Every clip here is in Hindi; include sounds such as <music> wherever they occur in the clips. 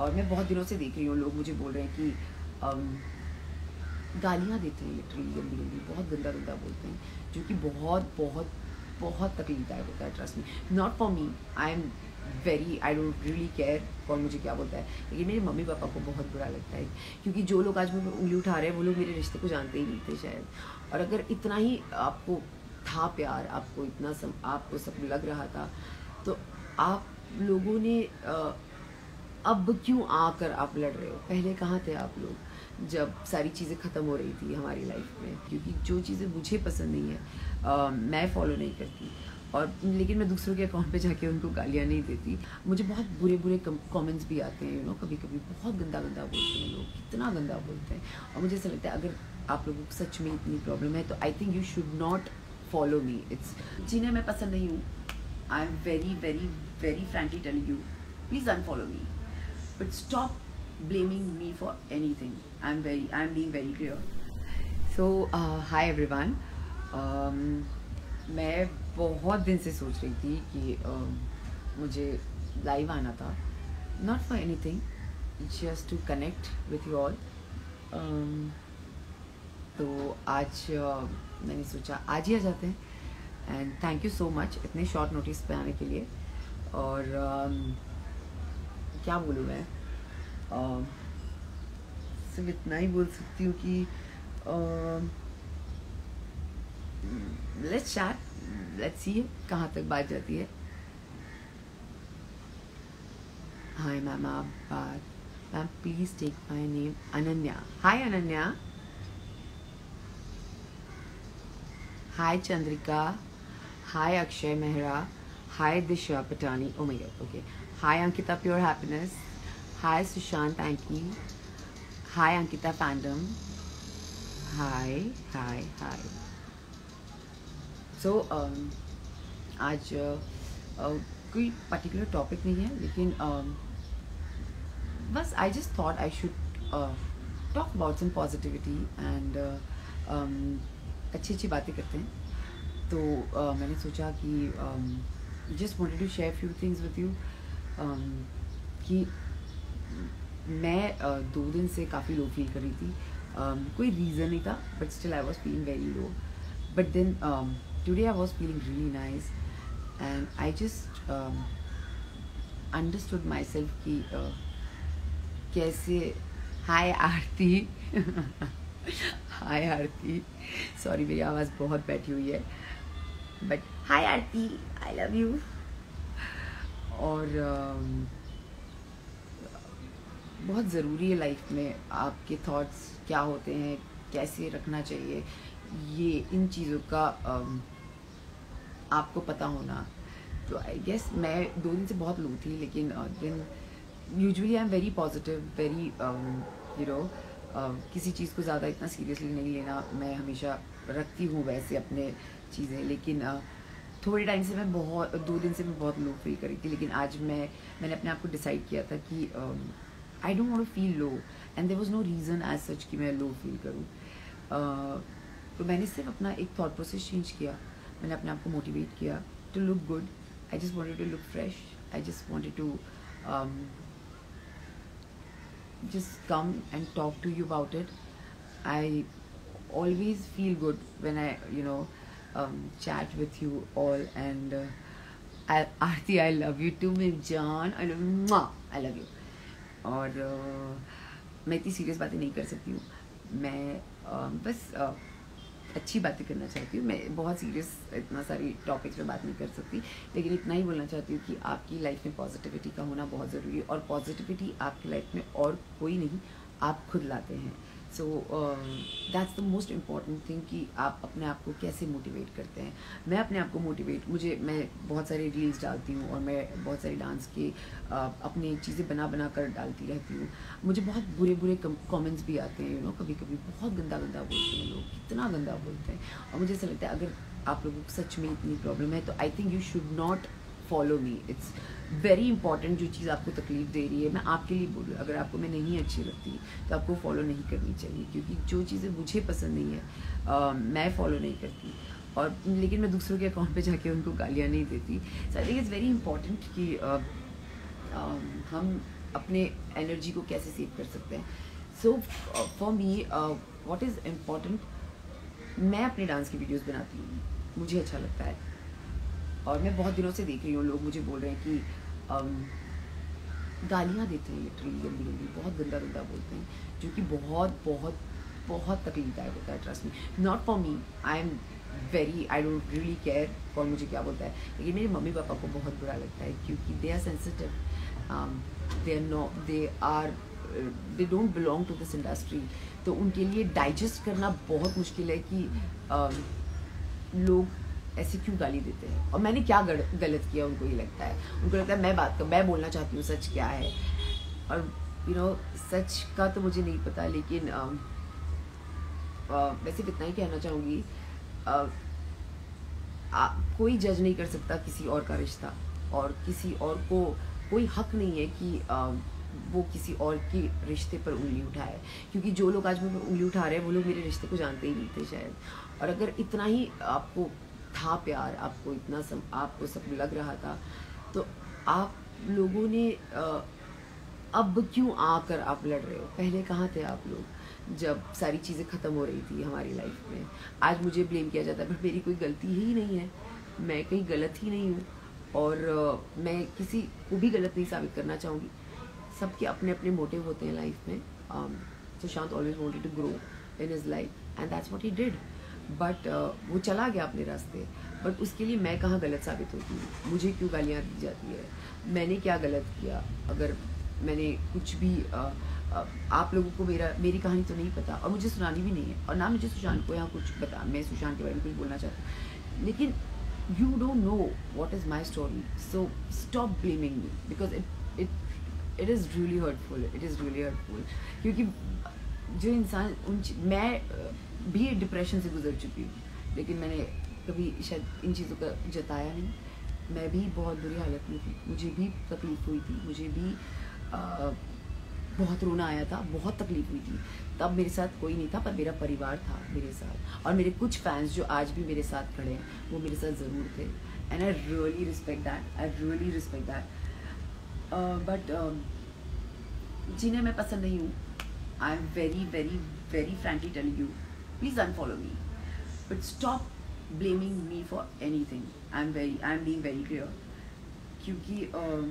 और मैं बहुत दिनों से देख रही हूँ लोग मुझे बोल रहे हैं कि गालियाँ देते हैं लिटरली गंदी गंदी बहुत गंदा गंदा बोलते हैं जो कि बहुत बहुत बहुत तकलीफदायक होता है trust me not for me I am very I don't really care कौन मुझे क्या बोलता है लेकिन मेरे मम्मी पापा को बहुत बुरा लगता है क्योंकि जो लोग आज मुझे उंगली उठा रहे हैं वो लोग मेरे रिश्ते को जानते ही नहीं थे शायद। और अगर इतना ही आपको था प्यार आपको इतना सम, आपको सब लग रहा था तो आप लोगों ने आ, अब क्यों आकर आप लड़ रहे हो? पहले कहाँ थे आप लोग जब सारी चीज़ें ख़त्म हो रही थी हमारी लाइफ में? क्योंकि जो चीज़ें मुझे पसंद नहीं है आ, मैं फॉलो नहीं करती। और लेकिन मैं दूसरों के अकाउंट पे जाके उनको गालियाँ नहीं देती। मुझे बहुत बुरे बुरे कमेंट्स भी आते हैं यू नो कभी कभी बहुत गंदा गंदा बोलते हैं लोग कितना गंदा बोलते हैं। और मुझे ऐसा लगता है अगर आप लोगों को सच में इतनी प्रॉब्लम है तो I think you should not follow me it's जिन्हें मैं पसंद नहीं हूँ I am very very very frankly telling you please unfollow me but stop blaming me for anything. I'm very i'm being very clear. So uh, hi everyone. Um, मैं बहुत दिन से सोच रही थी कि uh, मुझे लाइव आना था। Not for anything just to connect with you all तो आज uh, मैंने सोचा आज ही आ जाते हैं। And thank you so much इतने शॉर्ट नोटिस पे आने के लिए। और um, क्या बोलूँ मैं? सिर्फ़ इतना ही बोल सकती हूँ कि लेट्स चैट लेट्स सी कहाँ तक बात जाती है। हाय मैम आप बात ma'am please take my name Ananya hi Ananya hi Chandrika hi Akshay Mehra hi Disha Patani oh my God okay hi Ankita pure happiness hi Sushant एंकी hi Ankita fandom hi hi hi so आज uh, uh, कोई पर्टिकुलर टॉपिक नहीं है लेकिन um, बस I just thought I should talk about some positivity and अच्छी अच्छी बातें करते हैं। तो uh, मैंने सोचा कि just wanted to share few things with you कि मैं uh, दो दिन से काफ़ी लो फील कर रही थी। Um, कोई रीज़न नहीं था but still I was feeling very low but then today I was feeling really nice and I just understood myself कि uh, कैसे हाय आरती। <laughs> हाय आरती। सॉरी मेरी आवाज़ बहुत बैठी हुई है। But hi Aarti I love you और um, बहुत ज़रूरी है लाइफ में आपके थॉट्स क्या होते हैं कैसे रखना चाहिए। ये इन चीज़ों का um, आपको पता होना। तो आई गेस मैं दो दिन से बहुत लू थी लेकिन दिन usually I am very positive very you know किसी चीज़ को ज़्यादा इतना सीरियसली नहीं लेना। मैं हमेशा रखती हूँ वैसे अपने चीज़ें लेकिन uh, थोड़े टाइम से मैं बहुत, दो दिन से मैं बहुत लो फील करी थी, लेकिन आज मैं, मैंने अपने आप को डिसाइड किया था कि I don't want to feel low and there was no reason as such कि मैं लो फील करूँ. तो मैंने सिर्फ़ अपना एक थॉट प्रोसेस चेंज किया. मैंने अपने आप को मोटिवेट किया to look good I just wanted to look fresh I just wanted to just come and talk to you about it. I always feel good when i, you know um, chat with you all and uh, I, Aarti I love you too मेरी जान I love you. I love you. और uh, मैं इतनी सीरियस बातें नहीं कर सकती हूँ। मैं uh, बस uh, अच्छी बातें करना चाहती हूँ। मैं बहुत सीरियस इतना सारी टॉपिक्स पे बात नहीं कर सकती। लेकिन इतना ही बोलना चाहती हूँ कि आपकी लाइफ में पॉजिटिविटी का होना बहुत ज़रूरी है। और पॉजिटिविटी आपकी लाइफ में और कोई नहीं आप खुद लाते हैं। So that's the most important thing कि आप अपने आप को कैसे मोटिवेट करते हैं। मैं अपने आप को मोटिवेट मुझे मैं बहुत सारे रील्स डालती हूँ और मैं बहुत सारे डांस के uh, अपनी चीज़ें बना बना कर डालती रहती हूँ। मुझे बहुत बुरे बुरे कमेंट्स भी आते हैं यू नो कभी कभी बहुत गंदा गंदा बोलते हैं लोग कितना गंदा बोलते हैं। और मुझे ऐसा लगता है अगर आप लोगों को सच में इतनी प्रॉब्लम है तो I think you should not follow me it's very important जो चीज़ आपको तकलीफ़ दे रही है मैं आपके लिए बोल रही हूँ अगर आपको मैं नहीं अच्छी लगती तो आपको फॉलो नहीं करनी चाहिए क्योंकि जो चीज़ें मुझे पसंद नहीं है आ, मैं फॉलो नहीं करती। और लेकिन मैं दूसरों के अकाउंट पे जाके उनको गालियाँ नहीं देती। So I think it's very important कि आ, आ, हम अपने एनर्जी को कैसे सेव कर सकते हैं। So for me what is important मैं अपने डांस की वीडियोज़ बनाती हूँ। मुझे अच्छा लगता है। और मैं बहुत दिनों से देख रही हूँ लोग मुझे बोल रहे हैं कि गालियाँ देते हैं लिटरली गंदी गंदी बहुत गंदा गंदा बोलते हैं जो कि बहुत बहुत बहुत तकलीफदायक होता है trust me not for me I am very I don't really care कौन मुझे क्या बोलता है. लेकिन मेरे मम्मी पापा को बहुत बुरा लगता है क्योंकि they are sensitive they are no they are they don't belong to this industry तो उनके लिए डाइजेस्ट करना बहुत मुश्किल है कि um, लोग ऐसे क्यों गाली देते हैं? और मैंने क्या गलत किया उनको ये लगता है? उनको लगता है मैं बात कर मैं बोलना चाहती हूँ सच क्या है? और यू you नो know, सच का तो मुझे नहीं पता लेकिन um, uh, वैसे इतना ही कहना चाहूँगी कोई जज नहीं कर सकता किसी और का रिश्ता। और किसी और को कोई हक नहीं है कि आ, वो किसी और के रिश्ते पर उंगली उठाए। क्योंकि जो लोग आज मेरे उंगली उठा रहे हैं वो लोग मेरे रिश्ते को जानते ही नहीं थे शायद। और अगर इतना ही आपको था प्यार आपको इतना सम, आपको सब लग रहा था। तो आप लोगों ने अब क्यों आकर आप लड़ रहे हो? पहले कहाँ थे आप लोग जब सारी चीज़ें ख़त्म हो रही थी हमारी लाइफ में? आज मुझे ब्लेम किया जाता है बट मेरी कोई गलती ही नहीं है। मैं कहीं गलत ही नहीं हूँ और मैं किसी को भी गलत नहीं साबित करना चाहूँगी। सबके अपने अपने मोटिव होते हैं लाइफ में। Sushant always wanted to grow in his life and that's what he did but वो चला गया अपने रास्ते। बट उसके लिए मैं कहाँ गलत साबित होती हूँ? मुझे क्यों गालियाँ दी जाती है? मैंने क्या गलत किया? अगर मैंने कुछ भी uh, आप लोगों को मेरा मेरी कहानी तो नहीं पता और मुझे सुनानी भी नहीं है और ना मुझे सुशांत को यहाँ कुछ पता मैं सुशांत के बारे में कुछ बोलना चाहती हूँ। लेकिन you don't know what is my story so stop blaming me because it it it is really hurtful it is really hurtful क्योंकि जो इंसान उन मैं भी डिप्रेशन से गुजर चुकी हूँ लेकिन मैंने कभी शायद इन चीज़ों का जताया नहीं। मैं भी बहुत बुरी हालत में थी मुझे भी तकलीफ़ हुई थी मुझे भी आ, बहुत रोना आया था बहुत तकलीफ़ हुई थी। तब मेरे साथ कोई नहीं था पर मेरा परिवार था मेरे साथ और मेरे कुछ फैंस जो आज भी मेरे साथ खड़े हैं वो मेरे साथ ज़रूर थे। And I really respect that I really respect that but जिन्हें मैं पसंद नहीं हूँ I am very very very frankly telling you please unfollow me but stop blaming me for anything I am very I am being very clear क्योंकि uh,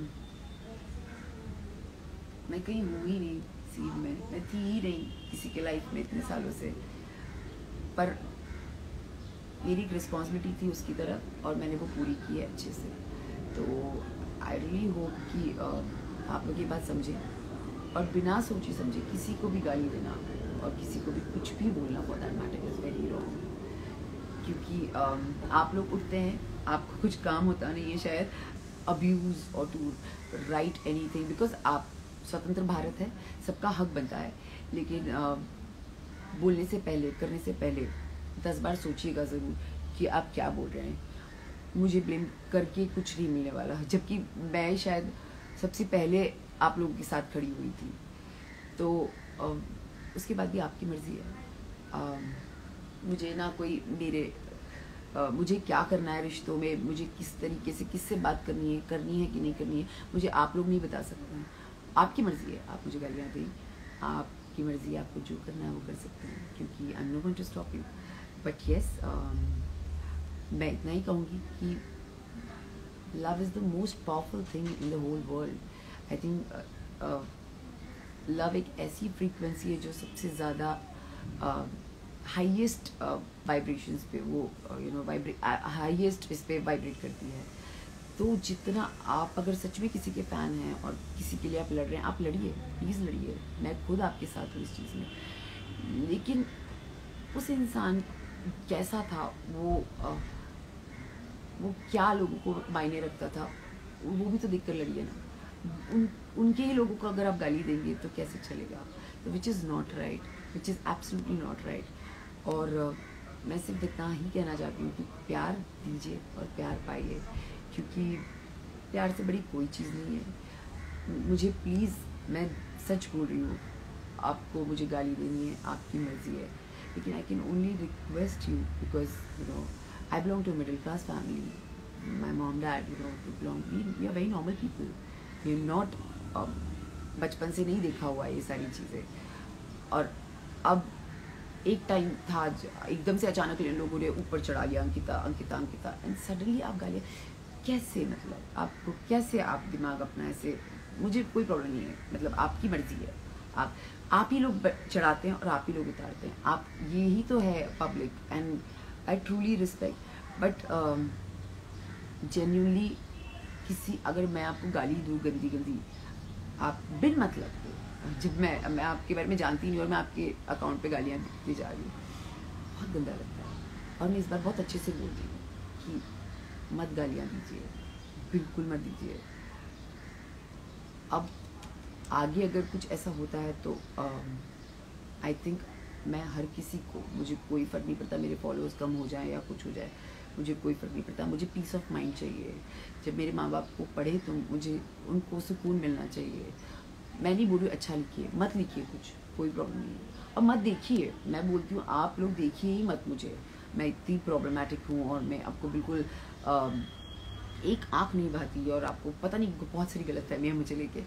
मैं कहीं हूँ ही नहीं सीन में. मैं थी ही नहीं किसी के लाइफ में इतने सालों से. पर मेरी एक रिस्पॉन्सिबिलिटी थी उसकी तरफ़ और मैंने वो पूरी की है अच्छे से. तो आई रियली होप कि आप लोग ये बात समझें. और बिना सोचे समझे किसी को भी गाली देना और किसी को भी कुछ भी बोलना for that matter is very wrong क्योंकि आप लोग उठते हैं आपको कुछ काम होता नहीं है शायद अब्यूज़ और to write any thing because आप स्वतंत्र भारत है सबका हक बनता है। लेकिन आ, बोलने से पहले करने से पहले दस बार सोचिएगा ज़रूर कि आप क्या बोल रहे हैं। मुझे ब्लेम करके कुछ नहीं मिलने वाला। जबकि मैं शायद सबसे पहले आप लोगों के साथ खड़ी हुई थी। तो उसके बाद भी आपकी मर्ज़ी है। मुझे ना कोई मेरे मुझे क्या करना है रिश्तों में, मुझे किस तरीके से किससे बात करनी है करनी है कि नहीं करनी है, मुझे आप लोग नहीं बता सकते हैं। आपकी मर्ज़ी है, आप मुझे गालियाँ दें। आपकी मर्ज़ी है, आपको जो करना है वो कर सकते हैं, क्योंकि I know going to stop you but yes मैं इतना ही कहूँगी कि love is the most powerful thing in the whole world I think love एक ऐसी फ्रीक्वेंसी है जो सबसे ज़्यादा हाईएस्ट वाइब्रेशंस पे वो यू नो वाइब्रेट हाईएस्ट इस पर वाइब्रेट करती है। तो जितना आप अगर सच में किसी के फ़ैन हैं और किसी के लिए आप लड़ रहे हैं आप लड़िए प्लीज़ लड़िए। मैं खुद आपके साथ हूँ इस चीज़ में। लेकिन उस इंसान कैसा था वो आ, वो क्या लोगों को मायने रखता था वो भी तो देख कर लड़िए ना। उन, उनके ही लोगों को अगर आप गाली देंगे तो कैसे चलेगा? तो which is not right which is absolutely not right और मैं सिर्फ़ इतना ही कहना चाहती हूँ कि प्यार दीजिए और प्यार पाइए, क्योंकि प्यार से बड़ी कोई चीज़ नहीं है। मुझे प्लीज़ मैं सच बोल रही हूँ, आपको मुझे गाली देनी है, आपकी मर्ज़ी है। लेकिन I can only request you because you know I belong to middle class family my mom dad you know belong we are very normal people are not बचपन से नहीं देखा हुआ ये सारी चीज़ें। और अब एक टाइम था एकदम से अचानक इन लोगों ने ऊपर चढ़ा लिया अंकिता अंकिता अंकिता। एंड सडनली आप गालियाँ, कैसे मतलब आपको, कैसे आप दिमाग अपना ऐसे, मुझे कोई प्रॉब्लम नहीं है। मतलब आपकी मर्ज़ी है। आप आप ही लोग चढ़ाते हैं और आप ही लोग उतारते हैं। आप, ये ही तो है public and I truly respect but genuinely किसी, अगर मैं आपको गाली दूँ, गंदी गंदी, आप बिन मतलब के, जब मैं मैं आपके बारे में जानती नहीं और मैं आपके अकाउंट पे गालियाँ देती जा रही हूँ, बहुत गंदा लगता है। और मैं इस बार बहुत अच्छे से बोल रही हूँ कि मत गालियाँ दीजिए, बिल्कुल मत दीजिए। अब आगे अगर कुछ ऐसा होता है तो आई थिंक मैं हर किसी को, मुझे कोई फ़र्क नहीं पड़ता, मेरे फॉलोअर्स कम हो जाए या कुछ हो जाए। मुझे कोई फ़र्क नहीं पड़ता मुझे पीस ऑफ़ माइंड चाहिए। जब मेरे माँ बाप को पढ़े तो मुझे उनको सुकून मिलना चाहिए। मैं नहीं बोलूँ अच्छा लिखिए मत लिखिए कुछ कोई प्रॉब्लम नहीं और मत देखिए मैं बोलती हूँ आप लोग देखिए ही मत मुझे। मैं इतनी प्रॉब्लमेटिक हूँ और मैं आपको बिल्कुल आ, एक आँख नहीं बहती और आपको पता नहीं बहुत सारी गलत है मुझे लेके।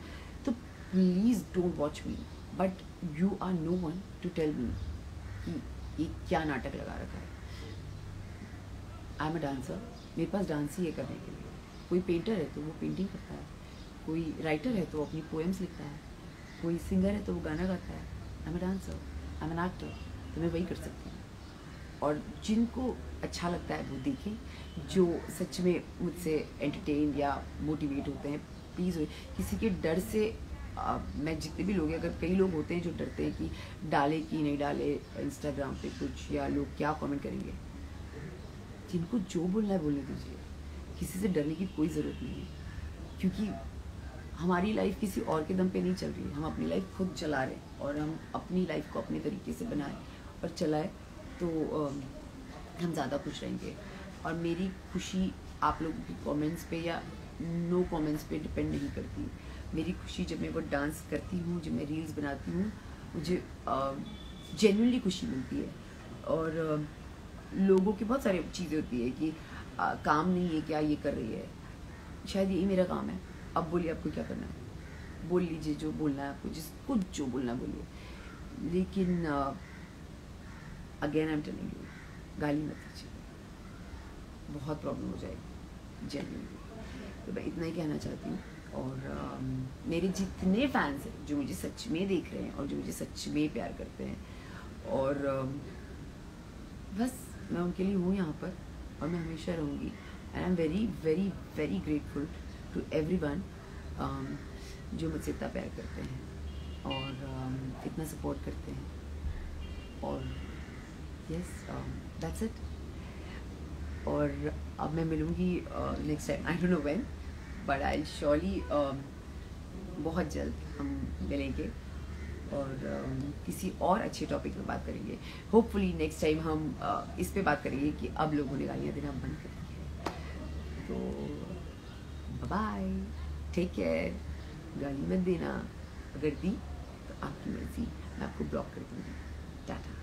तो please don't watch me but you are no one to tell me कि ये क्या नाटक लगा रखा है। आई एम अ डांसर मेरे पास डांस ही है करने के लिए। कोई पेंटर है तो वो पेंटिंग करता है। कोई राइटर है तो वो अपनी पोएम्स लिखता है। कोई सिंगर है तो वो गाना गाता है। I am a dancer I am an actor तो मैं वही कर सकती हूँ। और जिनको अच्छा लगता है वो देखें। जो सच में मुझसे एंटरटेन या मोटिवेट होते हैं प्लीज़ हो। किसी के डर से आ, मैं जितने भी लोग हैं अगर कई लोग होते हैं जो डरते हैं कि डाले कि नहीं डाले इंस्टाग्राम पे कुछ या लोग क्या कमेंट करेंगे? जिनको जो बोलना है बोलने दीजिए। किसी से डरने की कोई ज़रूरत नहीं है। क्योंकि हमारी लाइफ किसी और के दम पे नहीं चल रही है। हम अपनी लाइफ खुद चला रहे हैं और हम अपनी लाइफ को अपने तरीके से बनाएँ और चलाएँ तो हम ज़्यादा खुश रहेंगे। और मेरी खुशी आप लोगों की कमेंट्स पे या नो कमेंट्स पे डिपेंड नहीं करती। मेरी खुशी जब मैं वो डांस करती हूँ, जब मैं रील्स बनाती हूँ, मुझे जेन्यनली खुशी मिलती है। और लोगों की बहुत सारी चीज़ें होती है कि आ, काम नहीं है क्या ये कर रही है? शायद यही मेरा काम है। अब बोलिए आपको क्या करना है? बोल लीजिए जो बोलना है आपको जिसको जो बोलना बोलिए। लेकिन again I am telling you गाली मत दीजिए। बहुत प्रॉब्लम हो जाएगी जेन्यूनली तो मैं इतना ही कहना चाहती हूँ। और uh, मेरे जितने फैंस हैं जो मुझे सच में देख रहे हैं और जो मुझे सच में प्यार करते हैं और uh, बस मैं उनके लिए हूँ यहाँ पर और मैं हमेशा रहूँगी। I am very very very grateful to everyone जो मुझसे इतना प्यार करते हैं और um, इतना सपोर्ट करते हैं। और यस दैट्स इट और अब मैं मिलूँगी next time I don't know when but I surely बहुत जल्द हम मिलेंगे। और uh, किसी और अच्छे टॉपिक पर बात करेंगे। होपफुली नेक्स्ट टाइम हम इस पर बात करेंगे कि अब लोगों ने गालियाँ देना बंद कर दी है। तो बाय टेक केयर गाली मत देना। अगर दी तो आपकी मर्ज़ी। मैं आपको ब्लॉक कर दूँगी। टाटा।